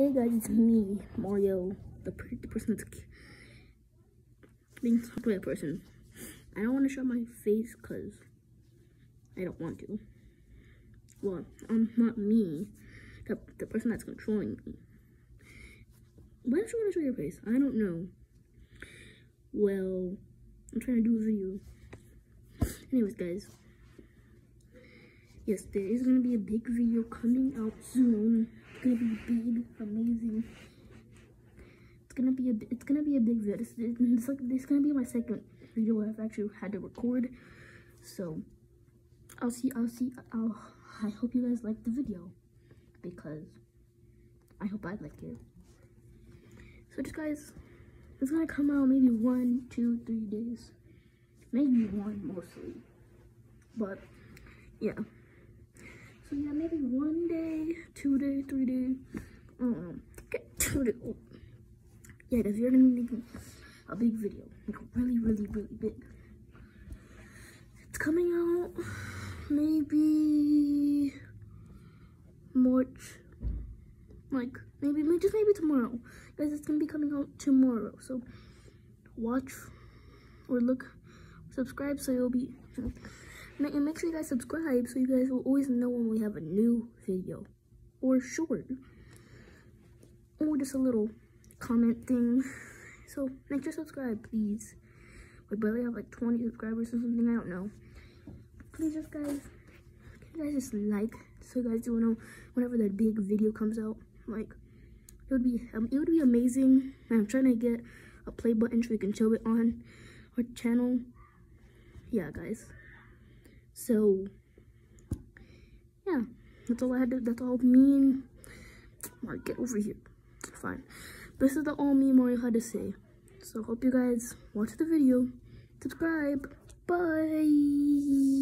Hey guys, it's me, Mario, the, per the person that's being talked by a person. I don't want to show my face because I don't want to. Well, I'm not me, the, the person that's controlling me. Why don't you want to show your face? I don't know. Well, I'm trying to do a video. Anyways, guys. Yes, there is going to be a big video coming out soon. It's to be big, amazing. It's to be a, it's to be a big video. This, it's like, this to be my second video I've actually had to record. So, I'll see, I'll see, I'll, I hope you guys like the video. Because I hope I like it. So just guys, it's gonna come out maybe one, two, three days. Maybe one mostly. But yeah. So yeah, maybe one two day, three day. Don't. Get two day. Oh. Yeah, guys, you're gonna be making a big video. Like really, really, really big. It's coming out maybe March. Like maybe just maybe tomorrow. Guys, it's gonna be coming out tomorrow. So watch or look subscribe so you'll be and make sure you guys subscribe so you guys will always know when we have a new video or short. Or just a little comment thing. So make sure to subscribe please. We barely have like 20 subscribers or something i don't know. Please just guys can you guys just like so you guys do know whenever that big video comes out? Like it would be um, it would be amazing. I'm trying to get a play button so we can show it on our channel. Yeah guys. So, yeah, that's all I had to, that's all me and, Mark, get over here. Fine. This is the all me Mario had to say. So, hope you guys watch the video. Subscribe. Bye.